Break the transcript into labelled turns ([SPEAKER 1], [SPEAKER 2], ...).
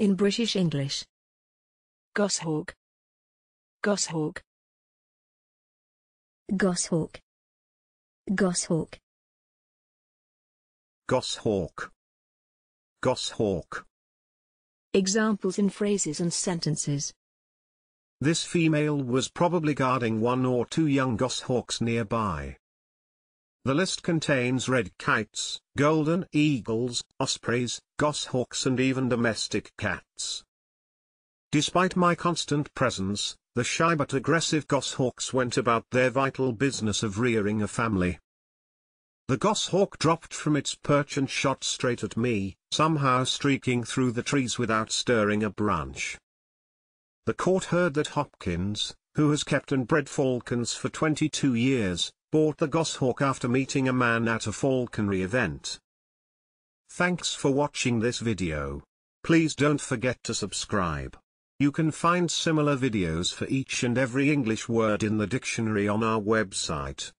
[SPEAKER 1] in British English.
[SPEAKER 2] Goshawk. Goshawk.
[SPEAKER 3] Goshawk. Goshawk.
[SPEAKER 4] Goshawk. Goshawk.
[SPEAKER 1] Examples in phrases and sentences.
[SPEAKER 4] This female was probably guarding one or two young goshawks nearby. The list contains red kites, golden eagles, ospreys, goshawks and even domestic cats. Despite my constant presence, the shy but aggressive goshawks went about their vital business of rearing a family. The goshawk dropped from its perch and shot straight at me, somehow streaking through the trees without stirring a branch. The court heard that Hopkins, who has kept and bred falcons for 22 years, bought the goshawk after meeting a man at a falconry event. Thanks for watching this video. Please don't forget to subscribe. You can find similar videos for each and every English word in the dictionary on our website.